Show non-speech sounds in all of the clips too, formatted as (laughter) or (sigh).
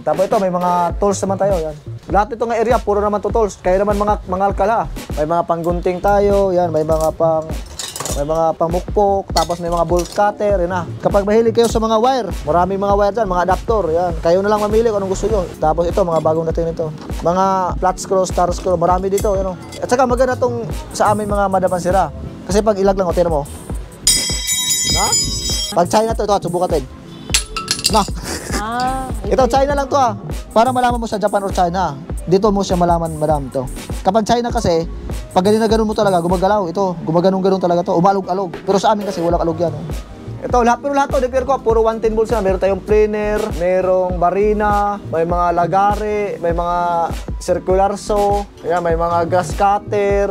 Tapos ito, may mga tools naman tayo. Yan. Lahat ito ng area, puro naman to tools. Kaya naman mga, mga alkala. May mga panggunting tayo, yan, may mga pang may mga pamukpok, tapos may mga bolt cutter, yan na. Kapag mahilig kayo sa mga wire, maraming mga wire dyan, mga adapter, yan. Kayo na lang mamili kung anong gusto nyo. Tapos ito, mga bagong dating nito. Mga flat screw, star screw, marami dito, yan o. At saka maganda tong sa amin mga madapan sira. Kasi pag ilag lang, o, tira mo. Na? Pag China to, ito, subukan natin. Na. Ah, Ito, China lang to ah. Para malaman mo sa Japan or China. Dito mo siya malaman, madam, to. Kapag China kasi, pag ganun na ganun mo talaga, gumagalaw. Ito, gumaganong-ganong talaga to. Umalog-alog. Pero sa amin kasi, walang alog yan. Oh. Ito, lahat, pero lahat to, repair ko, puro 110 volts na. Meron tayong planer, merong barina, may mga lagare, may mga circular saw, ayan, may mga gas cutter,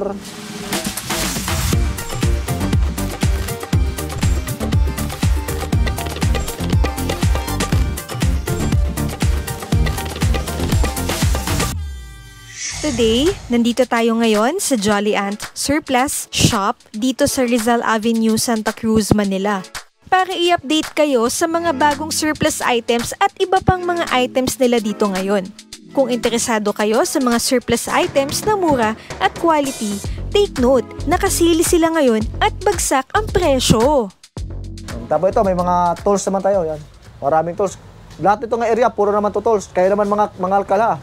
Today, nandito tayo ngayon sa Jolly Ant Surplus Shop dito sa Rizal Avenue, Santa Cruz, Manila. Para i-update kayo sa mga bagong surplus items at iba pang mga items nila dito ngayon. Kung interesado kayo sa mga surplus items na mura at quality, take note, nakasili sila ngayon at bagsak ang presyo. Tapos ito, may mga tools naman tayo. Yan. Maraming tools. Lahat ito ng area, puro naman to tools. Kayo naman mga, mga alkala.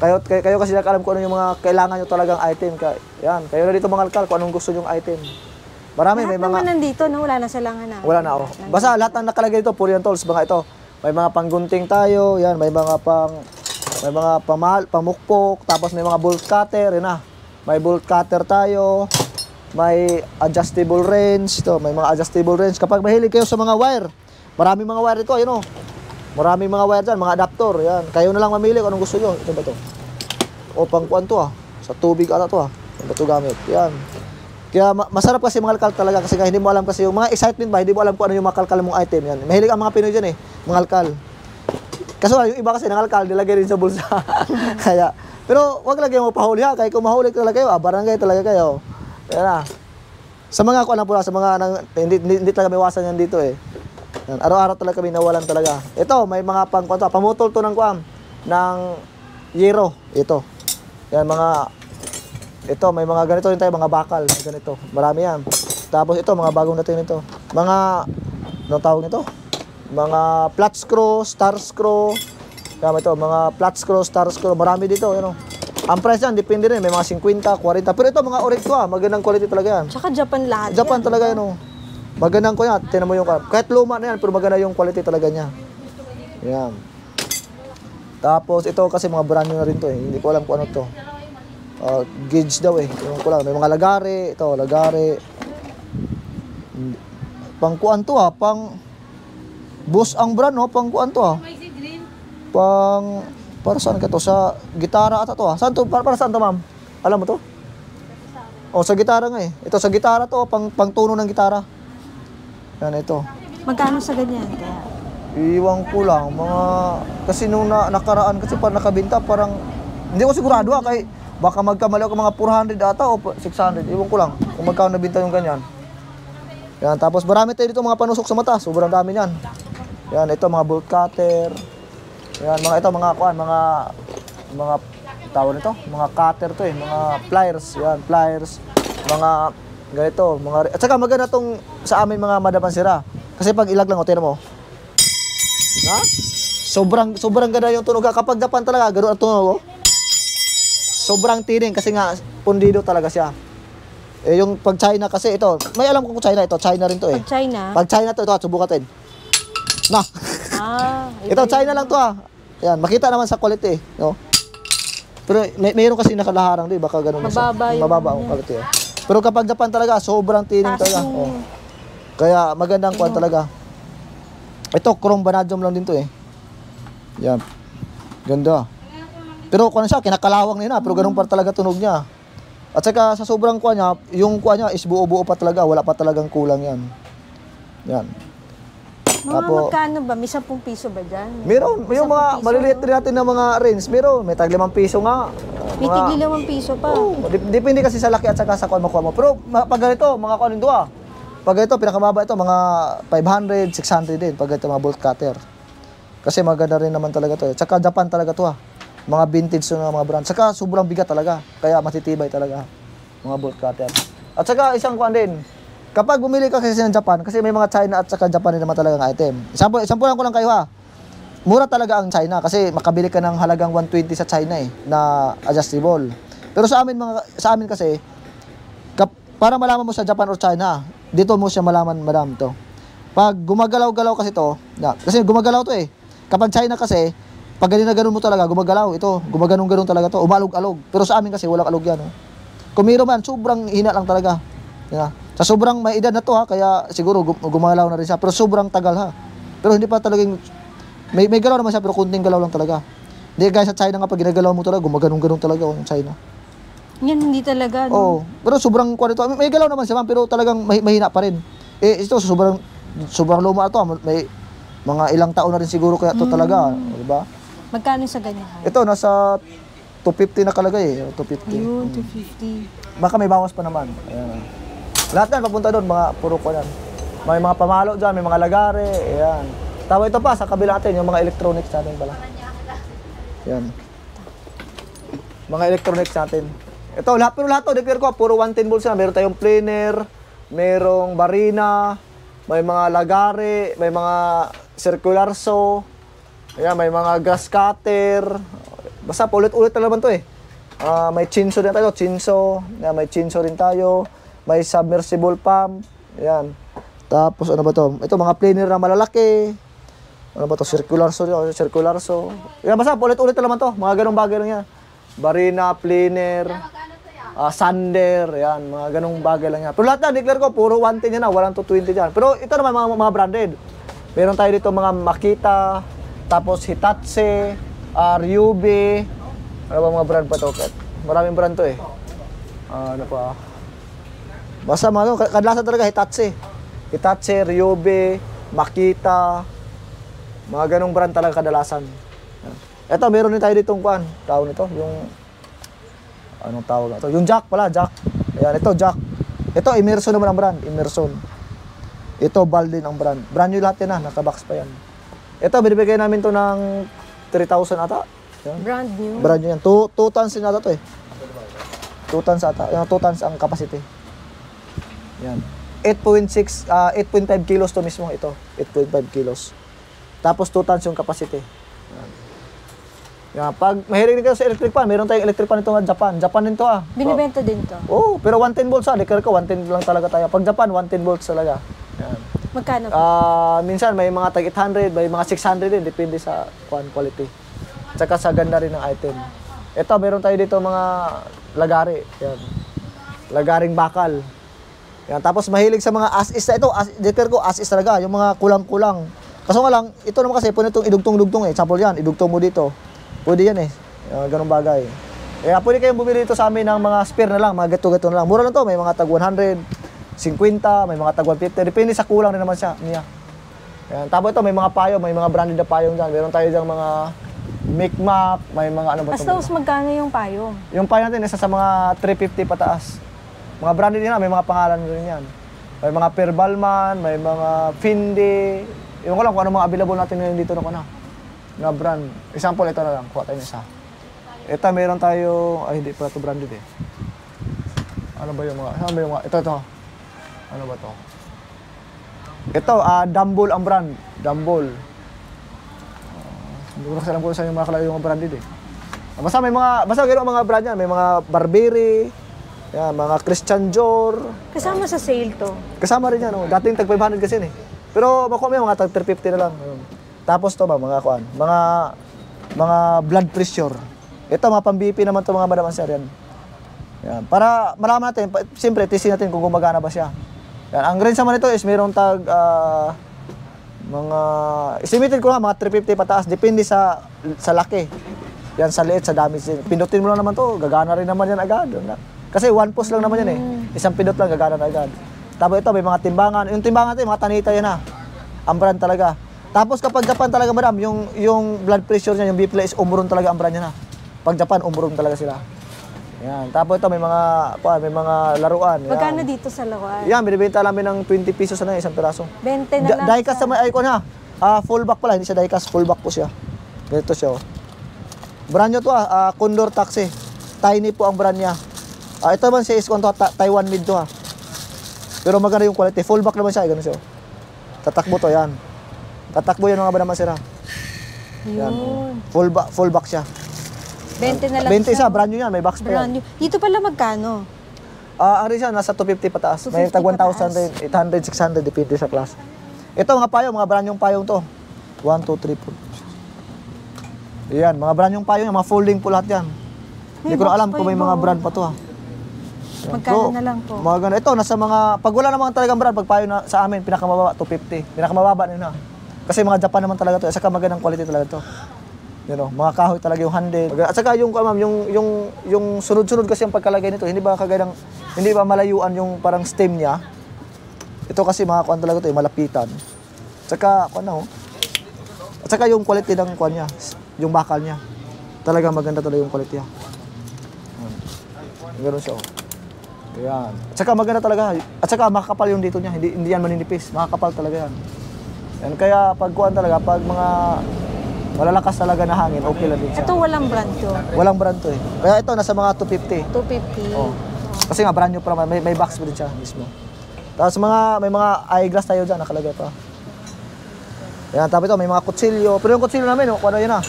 Kayo, kayo, kayo kasi alam kung ano yung mga kailangan nyo talagang item. Kaya, yan, kayo na dito mga alkal kung anong gusto nyong item. Marami, lahat may mga... nandito, no? Wala na silang hanap. Wala na, oh. Basta lahat ng nakalagay dito, puro yan tools. Mga ito, may mga panggunting tayo, yan, may mga pang... May mga pamal, pamukpok, tapos may mga bolt cutter, yan na. May bolt cutter tayo, may adjustable range, ito, may mga adjustable range. Kapag mahilig kayo sa mga wire, maraming mga wire ito, yun oh. Maraming mga wire dyan, mga adapter, yan. Kayo na lang mamili kung anong gusto nyo. Ito ba to? O pangkuan to ah. Sa tubig ata to ah. Ano ba to gamit? Yan. Kaya ma- masarap kasi mga alkal talaga kasi nga hindi mo alam kasi yung mga excitement ba, hindi mo alam kung ano yung makalkal mong item yan. Mahilig ang mga Pinoy dyan eh, mga alkal. Kaso yung iba kasi ng alkal, nilagay rin sa bulsa. (laughs) Kaya, pero wag lang kayo mapahuli ha, kaya kung mahuli talaga kayo, ah, barangay talaga kayo. Yan na. Sa mga kuan lang po, sa mga nang, hindi, hindi, hindi talaga may iwasan yan dito eh. Yan, Araw-araw talaga kami nawalan talaga. Ito, may mga pang kuan to, pamutol to ng kuan ng yero. Ito. Yan mga ito, may mga ganito rin tayo, mga bakal, ganito. Marami yan. Tapos ito, mga bagong dating nito. Mga, anong tawag nito? Mga flat screw, star screw. Yan, ito, mga flat screw, star screw. Marami dito, ano. Ang price yan, depende rin. May mga 50, 40. Pero ito, mga orig to ah. Magandang quality talaga yan. Tsaka Japan lahat Japan yan, talaga yan, ba? Magandang ko yan. Tinan mo yung, kahit luma na yan, pero maganda yung quality talaga niya. Yan. Tapos ito kasi mga brand new na rin to eh. Hindi ko alam kung ano to. Uh, gauge daw eh. Ewan ko lang. May mga lagare. Ito, lagare. Hindi- Pangkuan to ah. Pang... Boss ang brand no. Pangkuan to ah. Pang... Para saan ka to? Sa gitara ata to ah. Saan to? Para, para saan to ma'am? Alam mo to? Oh, sa gitara nga eh. Ito sa gitara to, pang pangtuno ng gitara. Yan ito. Magkano sa ganyan? Kaya, Iwan ko lang, mga... Kasi nung na, nakaraan, kasi pa nakabinta, parang... Hindi ko sigurado ah, kay... Baka magkamali ako mga 400 ata o 600. Iwan ko lang kung magkano nabinta yung ganyan. Yan, tapos marami tayo dito mga panusok sa mata. Sobrang dami niyan. Yan, ito mga bolt cutter. Yan, mga ito, mga kuan, mga... Mga tawag nito, mga cutter to eh, mga pliers, yan, pliers, mga ganito, mga at saka maganda tong sa amin mga madapan sira. Kasi pag ilag lang, o, tingnan mo, Ha? Sobrang sobrang ganda yung tunog. Kapag dapan talaga, ganoon ang tunog. oh. Sobrang tining kasi nga pundido talaga siya. Eh yung pag China kasi ito, may alam ko kung China ito, China rin to eh. pag China, Pag China to, ito, subukan natin. Na. ah, ito China lang to ah. Yan, makita naman sa quality eh, no? Pero may mayroon kasi nakalaharang din, baka ganun. Mababa yung Mababa ang ano quality. eh. Pero kapag Japan talaga, sobrang tining Taas talaga. yung- Oh. Kaya magandang kwan talaga. Ito, chrome vanadium lang din to eh. Yan. Ganda. Pero ano siya, kinakalawang na, pero ganun pa talaga tunog niya. At saka sa sobrang kuha niya, yung kuha niya is buo-buo pa talaga, wala pa talagang kulang yan. Yan. mga Tapo- magkano ba? May 10 piso ba dyan? Meron, may yung mga maliliit din natin na mga range, meron. May tag limang piso nga. May Mga- tigli limang piso pa. Oo, dip- depende kasi sa laki at saka sa kuha makuha mo. Pero ma- pag ganito, mga kuha nito ah. Pag ganito, pinakamaba ito, mga 500, 600 din. Pag ganito, mga bolt cutter. Kasi maganda rin naman talaga to. eh. Tsaka Japan talaga to ha. Mga vintage na mga brand. Tsaka sobrang bigat talaga. Kaya matitibay talaga. Mga bolt cutter. At saka isang kuan din. Kapag bumili ka kasi ng Japan, kasi may mga China at saka Japan din naman talaga ng item. Sample, sampulan ko lang kayo ha. Mura talaga ang China kasi makabili ka ng halagang 120 sa China eh na adjustable. Pero sa amin mga sa amin kasi kap, para malaman mo sa Japan or China, dito mo siya malaman madam to. Pag gumagalaw-galaw kasi to, na, kasi gumagalaw to eh. Kapag China kasi, pag ganun na ganun mo talaga, gumagalaw. Ito, gumaganong-ganong talaga to. Umalog-alog. Pero sa amin kasi, walang alog yan. Oh. Kumiro man, sobrang hina lang talaga. Yan. Sa sobrang may edad na to ha, kaya siguro gum- gumagalaw na rin siya. Pero sobrang tagal ha. Pero hindi pa talagang, may, may galaw naman siya, pero kunting galaw lang talaga. Hindi guys, sa China nga, pag ginagalaw mo talaga, gumaganong-ganong talaga oh, yung China. Yan, hindi talaga. No? Oo. Pero sobrang kuwan ito. May galaw naman siya, ma'am, pero talagang mahi- mahina pa rin. Eh, ito, sobrang, sobrang luma ito. ah. May mga ilang taon na rin siguro kaya ito talaga. Di ba? Magkano sa ganyan? Ito, nasa 250 nakalagay. eh, 250. Ayun, 250. Baka may bawas pa naman. Ayan. ah. Lahat yan, papunta doon, mga puro ko yan. May mga pamalo dyan, may mga lagare, ayan. Tapos ito pa, sa kabila natin, yung mga electronics natin pala. Yan. Mga electronics natin. Ito, lahat, pero lahat to, declare ko, puro 110 volts na. Meron tayong planer, merong barina, may mga lagare, may mga circular saw, ayan, may mga gas cutter. Basta paulit-ulit na naman to eh. Ah, may chinso din tayo, chinso. Yan, may chinso rin tayo. May submersible pump. Yan. Tapos ano ba to? Ito mga planer na malalaki. Ano ba to? Circular saw, oh, circular saw. Yan, basta ulit-ulit na naman to. Mga ganong bagay lang yan. Barina, planer, ah, sander, yan, mga ganong bagay lang yan. Pero lahat na, declare ko, puro 110 yan na, walang 220 dyan. Pero ito naman, mga, mga branded. Meron tayo dito mga Makita, tapos Hitachi, RUB, ano ba mga brand pa to? Kat? Maraming brand to eh. Ah, ano pa? Basta mga, kadalasan talaga Hitachi. Hitachi, Ryobe, Makita, mga ganong brand talaga kadalasan. Ito, meron din tayo ditong kuan. Tawag nito, yung anong tawag ito? Yung jack pala, jack. Ayan, ito jack. Ito, Emerson naman ang brand, Emerson. Ito, Baldin ang brand. Brand new lahat yan ha, nakabox pa yan. Ito, binibigay namin to ng 3,000 ata. Yan. Brand new. Brand new yan. 2 tons din ata to eh. 2 tons ata. Yung 2 tons ang capacity. Yan. 8.6, ah 8.5 kilos to mismo ito. 8.5 kilos. Tapos 2 tons yung capacity. Yan. Pag mahilig din kayo sa electric pan, meron tayong electric pan ito nga Japan. Japan din to ah. Binibenta din to. Oh, pero 110 volts ah. Declare ko, 110 lang talaga tayo. Pag Japan, 110 volts talaga. Yan. Magkano po? Ah, minsan may mga tag 800, may mga 600 din depende sa kwan quality. Tsaka sa ganda rin ng item. Ito, meron tayo dito mga lagari. Yan. Lagaring bakal. Yan. Tapos mahilig sa mga as-is na ito. As, declare ko, as-is talaga. Yung mga kulang-kulang. Kaso nga lang, ito naman kasi, pwede itong idugtong-dugtong eh. Example yan, idugtong mo dito. Pwede yan eh. Yan, ganong bagay. Kaya pwede kayong bumili dito sa amin ng mga spare na lang, mga gato-gato na lang. Mura lang to, may mga tag 100, 50, may mga tag 150. Depende sa kulang rin naman siya, niya. Ayan. Tapos ito, may mga payo, may mga branded na payong dyan. Meron tayo dyan mga Micmac, may mga ano ba ito? Us magkano yung payong? Yung payo natin, isa sa mga 350 pataas. Mga branded din na, may mga pangalan rin yan. May mga Perbalman, may mga Finde. Yung ko lang kung ano mga available natin ngayon dito na ko na. Na brand. Example, ito na lang. Kuha tayo isa. Ito, meron tayo, ay hindi pala ito branded eh. Ano ba yung mga, ano ba yung mga, ito, ito. Ano ba to? Ito, ah, Dumble ang brand. Dumble. Hindi ko na kasi alam kung saan yung mga kalagay yung branded eh. Ah, Basta may mga, basta gano'n ang mga brand yan. May mga Barberi, yan, mga Christian Dior. Kasama sa sale to. Kasama rin yan, oh. dating tag 500 kasi yun eh. Pero makuha mo mga tag 350 na lang. Ayun. Tapos to ba, mga kuan, mga mga blood pressure. Ito, mga pang-BP naman to mga madam sir yan. Yan. Para malaman natin, siyempre, testing natin kung gumagana ba siya. Yan. Ang range naman nito is mayroong tag ah, mga, estimated ko nga, mga 350 pataas. Depende sa sa laki. Yan, sa liit, sa damage din. Pindutin mo lang naman to, gagana rin naman yan agad. Kasi one post lang naman yan eh. Isang pindot lang, gagana na agad. Tapos ito, may mga timbangan. Yung timbangan natin, mga tanita yan ha. Ang brand talaga. Tapos kapag Japan talaga, madam, yung, yung blood pressure niya, yung BPL is umuron talaga ang brand niya na. Pag Japan, umuron talaga sila. Yan. Tapos ito, may mga, pa, may mga laruan. Yan. Magkano dito sa lawan? Yan, binibenta namin ng 20 pesos na isang piraso. 20 na Da- lang. Ka sa may icon ha. Ah, fullback pala, hindi siya diecast, fullback po siya. Ganito siya, oh. Brand nyo to ah, ah, Condor Taxi. Tiny po ang brand niya. Ah, ito man siya is kung to, Ta- Taiwan mid to ha. Pero maganda yung quality. Fullback naman siya, eh, ganun siya. oh. Tatakbo to, yan. Tatakbo yan mga ba naman sira. Yan. Yun. Fullback, fullback siya. 20 na lang 20 isa, siya. brand new yan, may box pa Brand yan. new. Dito pala magkano? Ah, ang rin siya, nasa 250 pataas. May 250 tag 1,000 pataas. din, 800, 600, depende sa class. Ito mga payong, mga brand yung payong to. 1, 2, 3, 4. Yan, mga brand yung payong, yan, mga folding po lahat yan. Hindi ko na box alam pa kung may yung mga mga- brand pa to ha. Magkano So, na lang po? Mga ganun. Ito, nasa mga, pag wala namang talagang brand, pag payo na sa amin, pinakamababa, 250. Pinakamababa na yun ha. Kasi mga Japan naman talaga to. At saka magandang quality talaga to. You know, mga kahoy talaga yung handle. At saka yung, ma'am, yung, yung, yung sunod-sunod kasi ang pagkalagay nito, hindi ba kagaya ng, hindi ba malayuan yung parang stem niya? Ito kasi mga kuan talaga to, eh, malapitan. At saka, kuan na oh. At saka yung quality ng kuan niya, yung bakal niya. Talaga maganda talaga yung quality niya. Yan. Ganun siya oh. Ayan. At saka maganda talaga. At saka makakapal yung dito niya. Hindi, hindi yan maninipis. Makakapal talaga yan. Yan. Kaya pag kuan talaga, pag mga malalakas talaga na hangin, okay lang din siya. Ito walang brand to. Walang brand to eh. Kaya ito, nasa mga 250. 250. Oh. Kasi nga, brand new pa naman. May, may box pa din siya mismo. Tapos mga, may mga eyeglass tayo dyan, nakalagay pa. Yan, tapos ito, may mga kutsilyo. Pero yung kutsilyo namin, ano yun ah.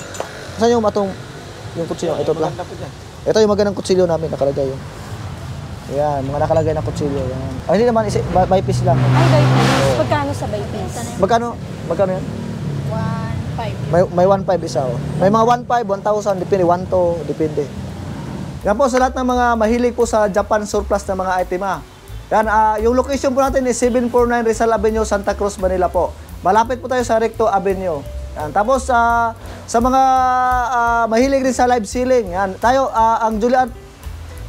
Saan yung matong, yung kutsilyo? Ito pala. Ito yung magandang kutsilyo namin, nakalagay yung. Yan, mga nakalagay na kutsilyo. Yan. Ay, hindi naman, isi, by, by piece lang. Ay, by piece. Magkano sa by piece? Magkano? Magkano yan? 1.5. May, may 1.5 isa oh. May mga 1.5, 1,000, depende, 1 to, depende. Yan po sa lahat ng mga mahilig po sa Japan surplus na mga item ah. Yan, ah, yung location po natin is 749 Rizal Avenue, Santa Cruz, Manila po. Malapit po tayo sa Recto Avenue. Yan. Tapos ah, sa mga ah, mahilig rin sa live selling, yan. Tayo, ah, ang Julian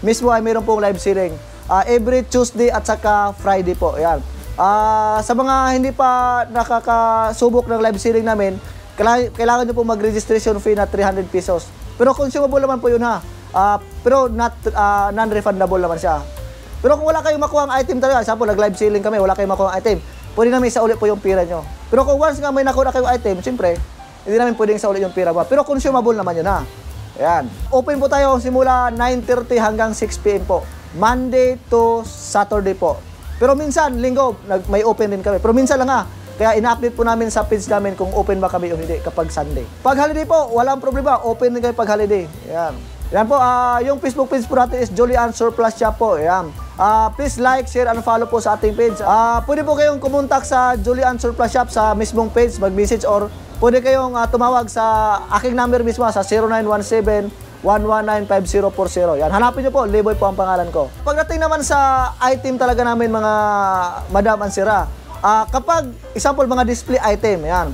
mismo ay mayroon pong live selling. Ah, every Tuesday at saka Friday po. Yan. Ah, sa mga hindi pa nakakasubok ng live selling namin, kailangan, kailangan nyo po mag-registration fee na 300 pesos. Pero consumable naman po yun ha. Ah, pero not ah, non-refundable naman siya. Pero kung wala kayong makuha ang item talaga, example, nag-live selling kami, wala kayong makuha ang item, pwede namin isa ulit po yung pira nyo. Pero kung once nga may nakuha na kayong item, siyempre, hindi namin pwedeng isa ulit yung pira ba. Pero consumable naman yun ha. Ayan. Open po tayo simula 9.30 hanggang 6 p.m. po. Monday to Saturday po. Pero minsan, linggo, nag, may open din kami. Pero minsan lang ha. Kaya ina-update po namin sa page namin kung open ba kami o hindi kapag Sunday. Pag holiday po, walang problema. Open din kayo pag holiday. Ayan. Yan po, ah, yung Facebook page po natin is Julian Surplus Shop po. Ayan. Ah, please like, share, and follow po sa ating page. Ah, pwede po kayong kumontak sa Julian Surplus Shop sa mismong page, mag-message or pwede kayong ah, tumawag sa aking number mismo sa 0917 1195040. Yan, hanapin niyo po, Liboy po ang pangalan ko. Pagdating naman sa item talaga namin mga madam ang sira, ah, kapag, example, mga display item, yan.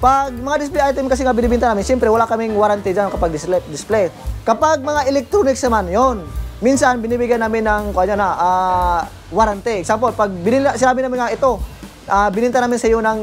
Pag mga display item kasi nga binibinta namin, siyempre wala kaming warranty dyan kapag display. Kapag mga electronics naman, yon minsan binibigyan namin ng kanya na ah, warranty. Example, pag binila, sinabi namin nga ito, ah, bininta namin sa iyo ng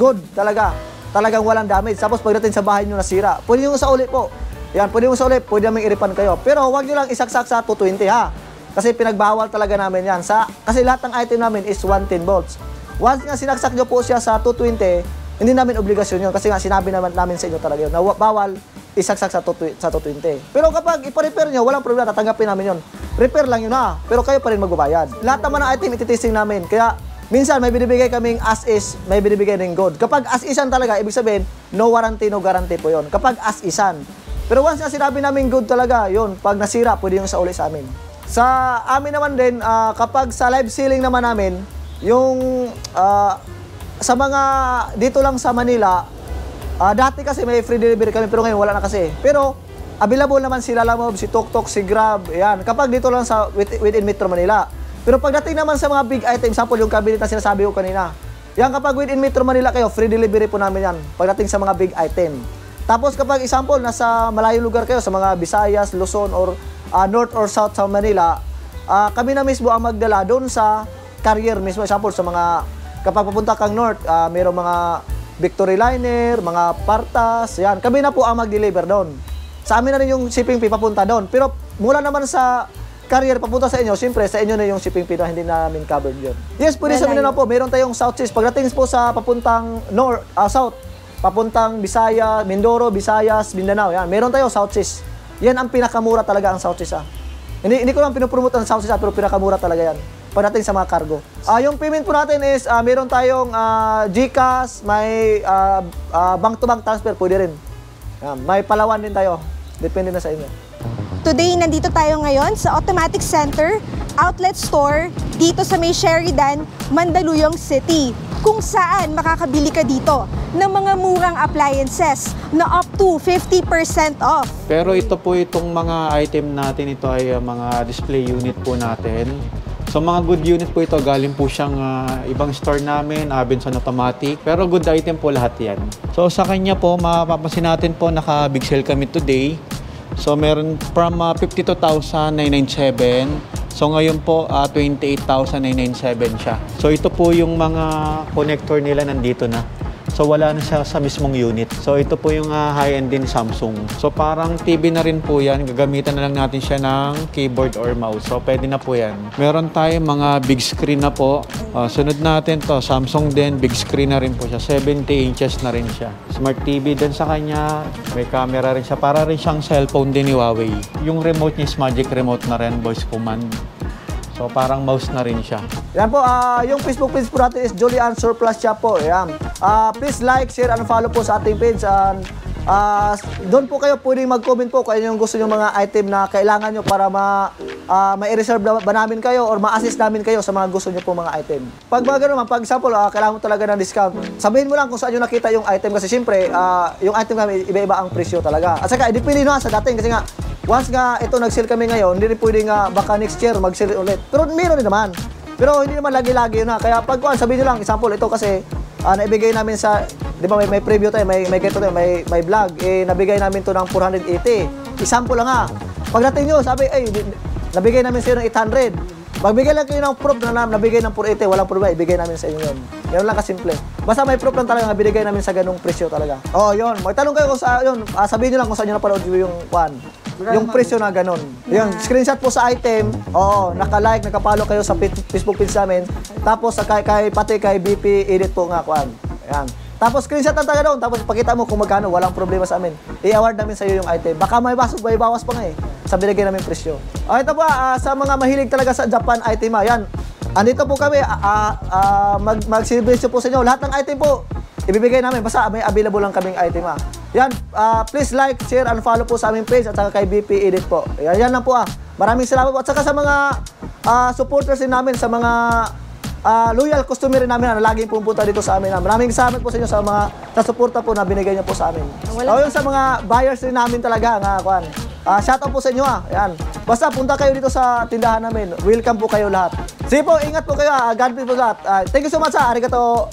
good talaga. Talagang walang damage. Tapos pagdating sa bahay nyo nasira, pwede yung sa ulit po. Yan, pwede yung sa ulit, pwede namin iripan kayo. Pero huwag nyo lang isaksak sa 220 ha. Kasi pinagbawal talaga namin yan. Sa, kasi lahat ng item namin is 110 volts. Once nga sinaksak nyo po siya sa 220, hindi namin obligasyon yun. Kasi nga sinabi naman namin sa inyo talaga yun na wa- bawal isaksak sa 220 sa 220. Pero kapag ipa-repair nyo, walang problema, tatanggapin namin yun. Repair lang yun ha. Pero kayo pa rin magbabayad. Lahat naman ng item ititesting namin. Kaya minsan may binibigay kaming as is, may binibigay ng good. Kapag as isan talaga, ibig sabihin, no warranty, no guarantee po yun. Kapag as isan. Pero once na sinabi namin good talaga, yun, pag nasira, pwede yung sa uli sa amin. Sa amin naman din, ah, kapag sa live selling naman namin, yung ah, sa mga dito lang sa Manila, ah, dati kasi may free delivery kami pero ngayon wala na kasi. Pero available naman si Lalamove, si Tok si Grab, yan. Kapag dito lang sa with- within Metro Manila. Pero pagdating naman sa mga big item, sample yung cabinet na sinasabi ko kanina. Yan kapag within Metro Manila kayo, free delivery po namin yan. Pagdating sa mga big item. Tapos kapag example, nasa malayong lugar kayo, sa mga Visayas, Luzon, or ah, North or South sa Manila, ah, kami na mismo ang magdala doon sa carrier mismo. Example, sa mga, kapag papunta kang North, ah, mayroong mga Victory Liner, mga Partas, yan. Kami na po ang mag-deliver doon. Sa amin na rin yung shipping fee papunta doon. Pero mula naman sa carrier papunta sa inyo, siyempre sa inyo na yung shipping fee na hindi namin covered yun. Yes, pwede sa na po. Meron tayong South Seas. Pagdating po sa papuntang North, ah, South, papuntang Bisaya, Mindoro, Visayas, Mindanao. Yan, meron tayo South Seas. Yan ang pinakamura talaga ang South Seas. Ah. Hindi, hindi ko lang pinupromote ang South Seas, ah, pero pinakamura talaga yan. Pagdating sa mga cargo. Ah, yung payment po natin is, ah, meron tayong ah, GCash, may ah, ah, bank-to-bank transfer, pwede rin. Yan, may palawan din tayo. Depende na sa inyo. Today, nandito tayo ngayon sa Automatic Center Outlet Store dito sa may Sheridan, Mandaluyong City kung saan makakabili ka dito ng mga murang appliances na up to 50% off. Pero ito po itong mga item natin, ito ay uh, mga display unit po natin. So mga good unit po ito, galing po siyang uh, ibang store namin, Abenson Automatic. Pero good item po lahat yan. So sa kanya po, mapapansin natin po, naka big sale kami today. So meron from uh, 52,997. So ngayon po, uh, 28,997 siya. So ito po yung mga connector nila nandito na. So wala na siya sa mismong unit. So ito po yung uh, high-end din Samsung. So parang TV na rin po yan. Gagamitan na lang natin siya ng keyboard or mouse. So pwede na po yan. Meron tayong mga big screen na po. Uh, sunod natin to Samsung din. Big screen na rin po siya. 70 inches na rin siya. Smart TV din sa kanya. May camera rin siya. Para rin siyang cellphone din ni Huawei. Yung remote niya is Magic Remote na rin. Voice command. So parang mouse na rin siya. Yan po, ah, yung Facebook page po natin is Julian Surplus Shop po. Yan. Ah, please like, share, and follow po sa ating page. And, ah, doon po kayo pwedeng mag-comment po kung ano yung gusto nyo mga item na kailangan nyo para ma, ah, ma-reserve ba namin kayo or ma-assist namin kayo sa mga gusto nyo po mga item. Pag mga ganun, pag example, ah, kailangan mo talaga ng discount, sabihin mo lang kung saan nyo nakita yung item kasi syempre, ah, yung item kami, iba-iba ang presyo talaga. At saka, depende na sa dating kasi nga, Once nga ito nag-sale kami ngayon, hindi rin pwede nga baka next year mag-sale ulit. Pero meron din naman. Pero hindi naman lagi-lagi yun ha. Kaya pag kuhan, sabihin nyo lang, example, ito kasi ah, naibigay namin sa, di ba may, may preview tayo, may, may ganito tayo, may, may vlog. Eh, nabigay namin to ng 480. Example lang ha. Pagdating nyo, sabi, ay, nabigay namin sa'yo ng 800. Magbigay lang kayo ng proof na na- nabigay ng 480, walang problema, ibigay namin sa inyo yun. Ganun lang kasimple. Basta may proof lang talaga na binigay namin sa ganung presyo talaga. Oh, yun. Magtanong kayo kung sa, yun, ah, sabihin nyo lang kung saan nyo napanood yung kwan. Yung presyo na ganun. Yung screenshot po sa item, oo, naka-like, naka-follow kayo sa Facebook page namin. Tapos sa kay, kay pati kay BP edit po nga kwan. Ayan. Tapos screenshot ang taga doon, tapos pakita mo kung magkano, walang problema sa amin. I-award namin sa iyo yung item. Baka may bawas, may bawas pa nga eh, sa binigay namin presyo. O ito po, ah, sa mga mahilig talaga sa Japan item, ah, yan. Andito po kami, ah, ah, ah, mag, mag-celebration po sa inyo. Lahat ng item po, ibibigay namin. Basta may available lang kaming item ah. Yan, ah, please like, share, and follow po sa aming page at saka kay BP Edit po. Yan, yan lang po ah. Maraming salamat po. At saka sa mga ah, supporters din namin, sa mga ah, loyal customer namin na laging pumunta dito sa amin. Maraming salamat po sa inyo sa mga sa suporta po na binigay niyo po sa amin. Wala- O yun sa mga buyers rin namin talaga nga kwan. Ah, shout out po sa inyo ah. Yan. Basta punta kayo dito sa tindahan namin. Welcome po kayo lahat. Sige po, ingat po kayo ah. God bless po lahat. Ah, thank you so much ah. Arigato.